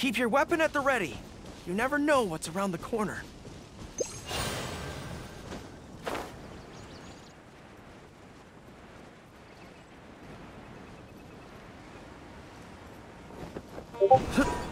Keep your weapon at the ready. You never know what's around the corner. Huh.